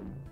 you